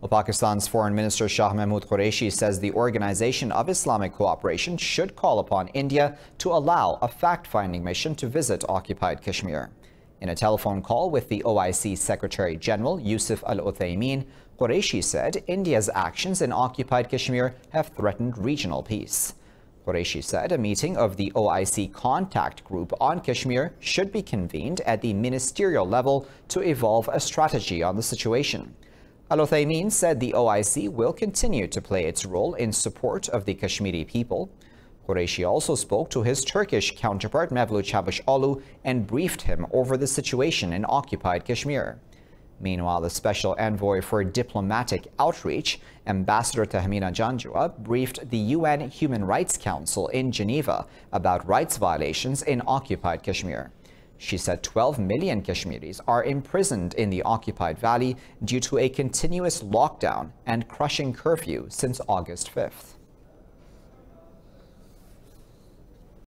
Well, Pakistan's Foreign Minister Shah Mehmood Qureshi says the Organization of Islamic Cooperation should call upon India to allow a fact-finding mission to visit occupied Kashmir. In a telephone call with the OIC Secretary General Yusuf Al Uthaymeen, Qureshi said India's actions in occupied Kashmir have threatened regional peace. Qureshi said a meeting of the OIC contact group on Kashmir should be convened at the ministerial level to evolve a strategy on the situation. Al Uthaymeen said the OIC will continue to play its role in support of the Kashmiri people. Qureshi also spoke to his Turkish counterpart Mevlut Çavuşoğlu and briefed him over the situation in occupied Kashmir. Meanwhile, the special envoy for diplomatic outreach, Ambassador Tahmina Janjua, briefed the UN Human Rights Council in Geneva about rights violations in occupied Kashmir. She said 12 million Kashmiris are imprisoned in the occupied valley due to a continuous lockdown and crushing curfew since August 5th.